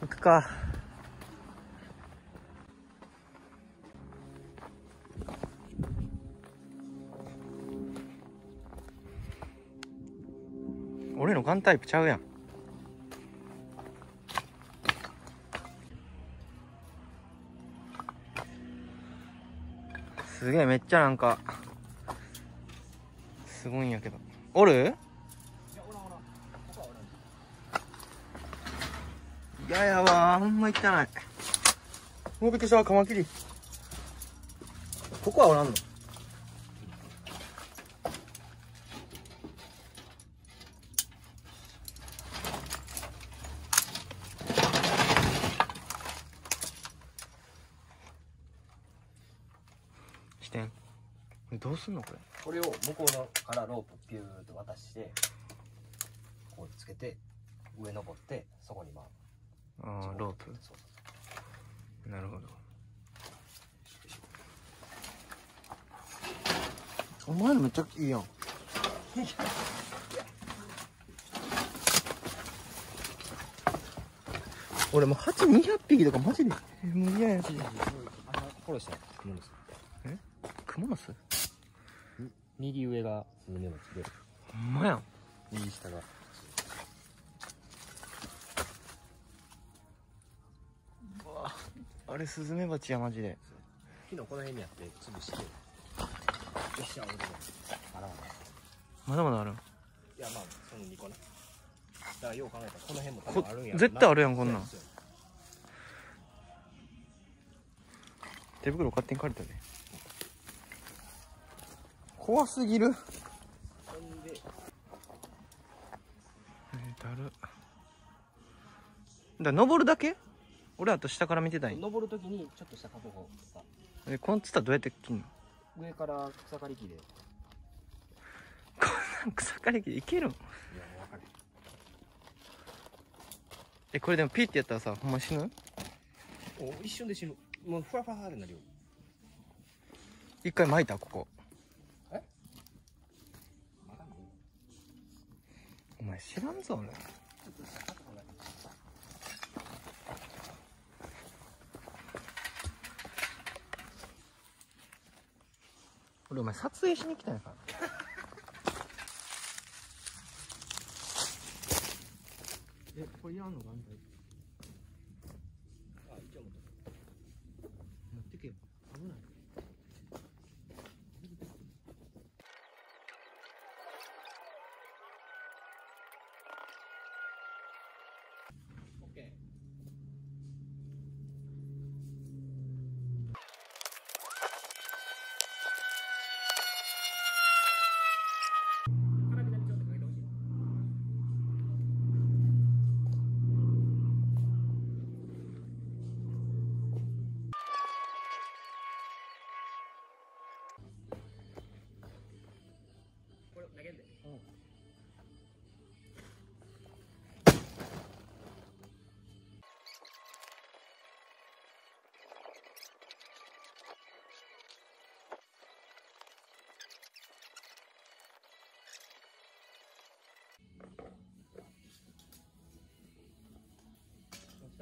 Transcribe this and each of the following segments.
行くか。俺のガンタイプちゃうやん。すげえ、めっちゃなんか、すごいんやけど。おる？嫌やわほんま汚い。もうびっくりした、カマキリ。ここはおらんの？してん。どうすんのこれ？これを向こうのからロープピューッと渡してこうつけて上登ってそこにまあああ、ロープなるほど。お前のめっちゃいいやん。俺もう蜂200匹とかマジでえもう嫌やし。そうあのフォローしたらクモの巣クモの巣右上がスズメバチでほんまやん。右下があれスズメバチやマジで。昨日この辺にあって潰してよっしゃ俺もあらあらまだまだあるん？いやまあその2個ねだからよう考えたらこの辺も多こ分あるんや絶対あるやんこんなん手袋勝手に借りたで。怖すぎる。そうやほんでえー、だる。だ登るだけ？俺あと下から見てたんや。登るときにちょっとした片方さ。え、このツタどうやって切んの？上から草刈り機で。いこんなん草刈り機でいけるん？や分かる。え、これでもピッてやったらさ、ほんま死ぬ？お一瞬で死ぬ。もうふわふわってなるよ。一回巻いた？ここ。まだないお前知らんぞ俺。れお前撮影しに来たんやから。え、これやんのか？みたいな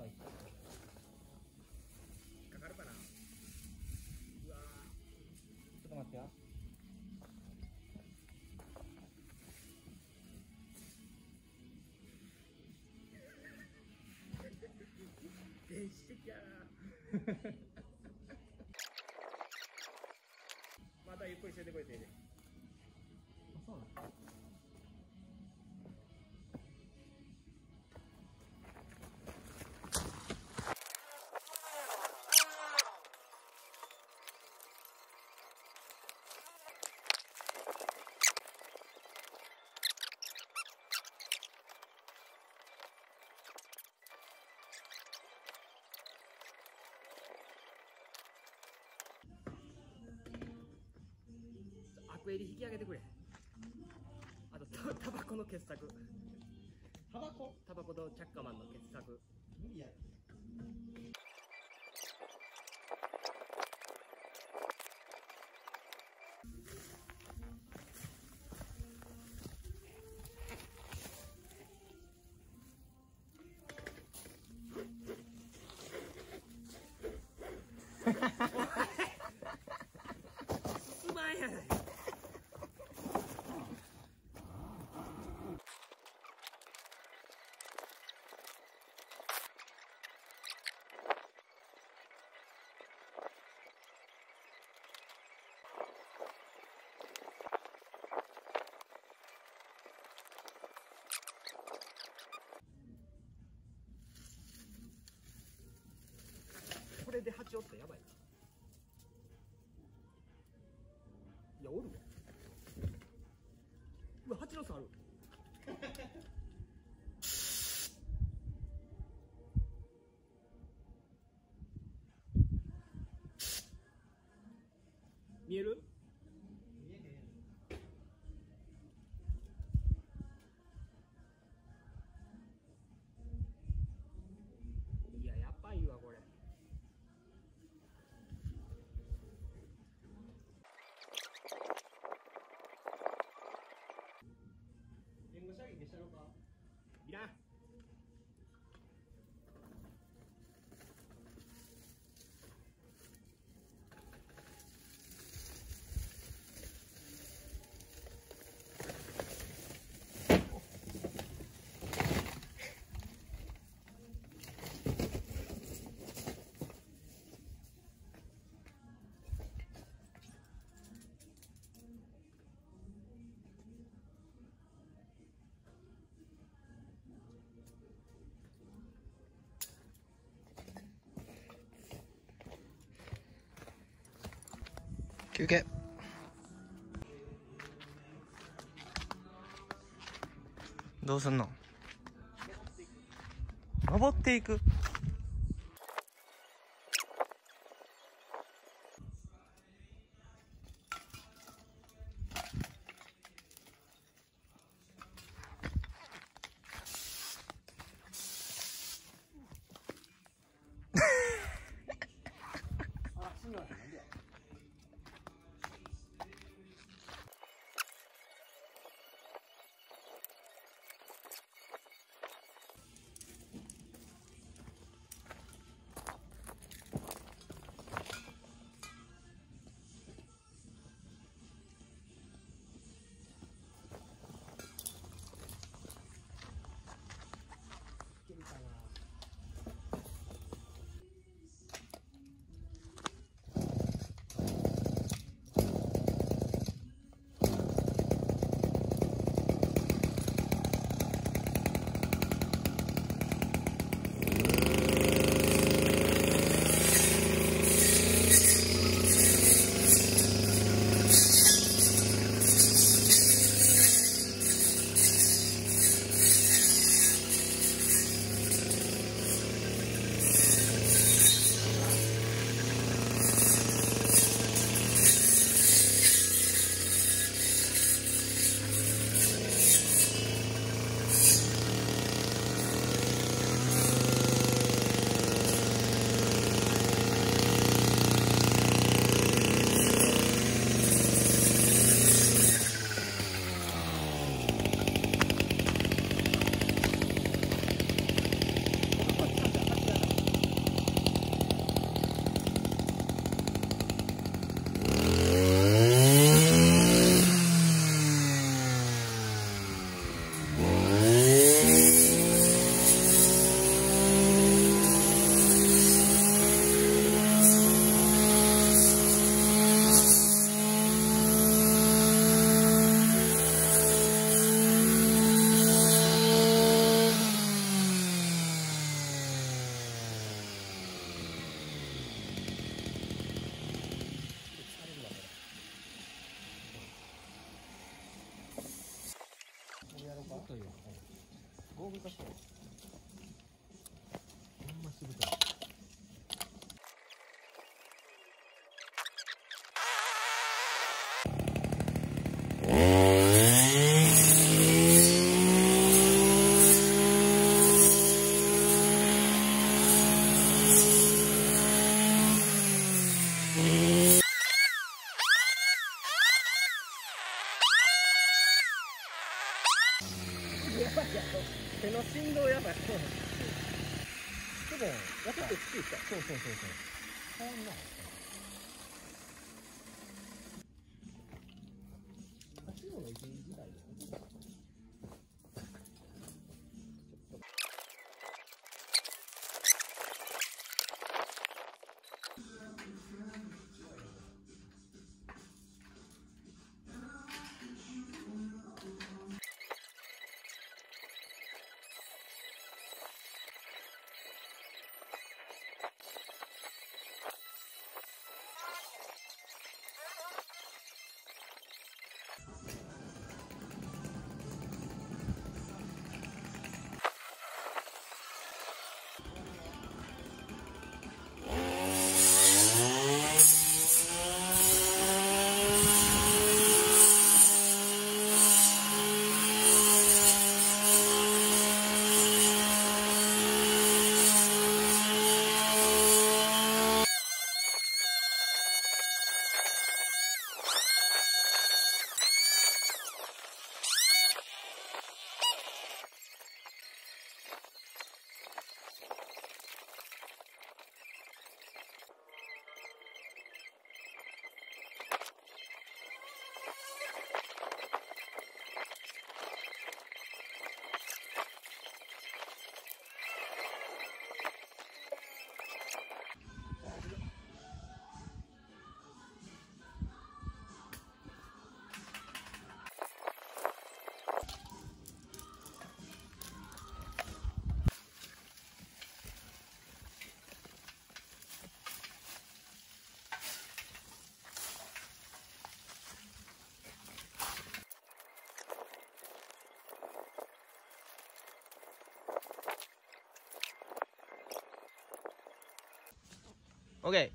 かかるかなうわーちょっと待ってよ。電子的やな。またゆっくりしててくれていいでエリ引き上げてくれあとタバコの傑作タバコタバコとチャッカマンの傑作無理やハハハハれで蜂おったらやばいな。休憩。どうすんの？登っていく。というゴーグル化しやばいやろ手の振動やばい。でもやっぱりついた。そうそうそうそう。変わんない Okay.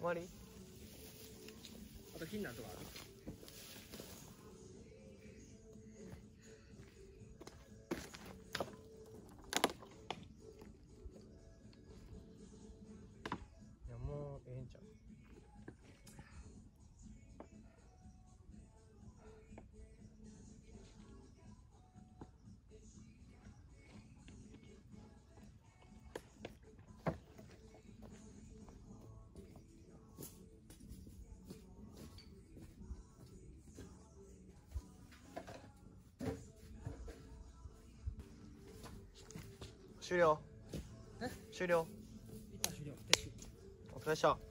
終わりあとフィンランドがある？終了え終了一旦終了撤収お疲れっした